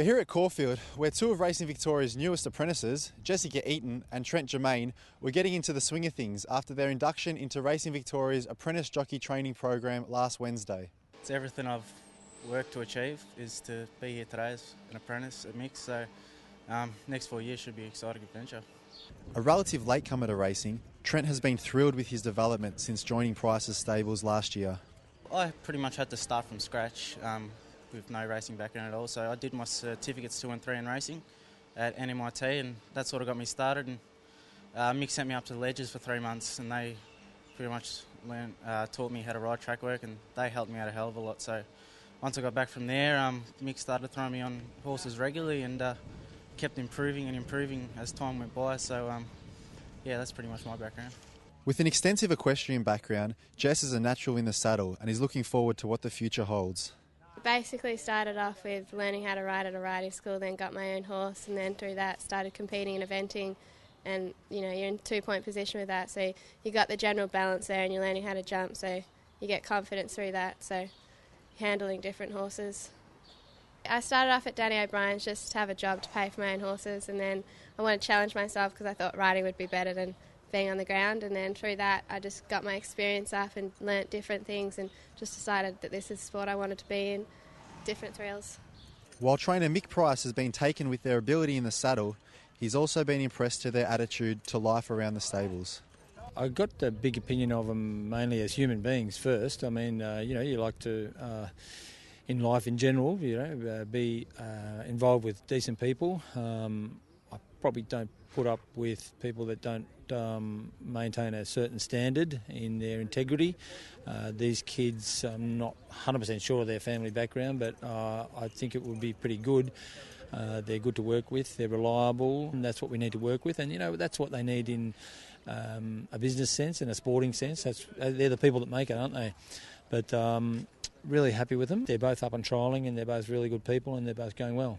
We're here at Caulfield, where two of Racing Victoria's newest apprentices, Jessica Eaton and Trent Germaine, were getting into the swing of things after their induction into Racing Victoria's apprentice jockey training program last Wednesday. It's everything I've worked to achieve is to be here today as an apprentice at Mick's. So um, next four years should be an exciting adventure. A relative latecomer to racing, Trent has been thrilled with his development since joining Price's stables last year. I pretty much had to start from scratch um, with no racing background at all. So I did my certificates two and three in racing at NMIT, and that sort of got me started. And uh, Mick sent me up to the Ledgers for three months, and they pretty much uh, taught me how to ride track work, and they helped me out a hell of a lot. So once I got back from there, um, Mick started throwing me on horses regularly, and uh, kept improving and improving as time went by. So um, yeah, that's pretty much my background. With an extensive equestrian background, Jess is a natural in the saddle and is looking forward to what the future holds. Basically, started off with learning how to ride at a riding school, then got my own horse, and then through that started competing and eventing. And you know, you're in two point position with that, so you got the general balance there, and you're learning how to jump, so you get confidence through that. So, handling different horses. I started off at Danny O'Brien's just to have a job to pay for my own horses, and then I wanted to challenge myself because I thought riding would be better than being on the ground. And then through that, I just got my experience up and learnt different things, and just decided that this is the sport I wanted to be in. Different thrills. While trainer Mick Price has been taken with their ability in the saddle, he's also been impressed to their attitude to life around the stables. I got a big opinion of them mainly as human beings first. I mean, uh, you know, you like to. Uh, in life in general, you know, uh, be uh, involved with decent people. Um, I probably don't put up with people that don't um, maintain a certain standard in their integrity. Uh, these kids, I'm not 100% sure of their family background, but uh, I think it would be pretty good. Uh, they're good to work with. They're reliable, and that's what we need to work with. And you know that's what they need in um, a business sense and a sporting sense. That's they're the people that make it, aren't they? But um, really happy with them. They're both up and trialling and they're both really good people and they're both going well.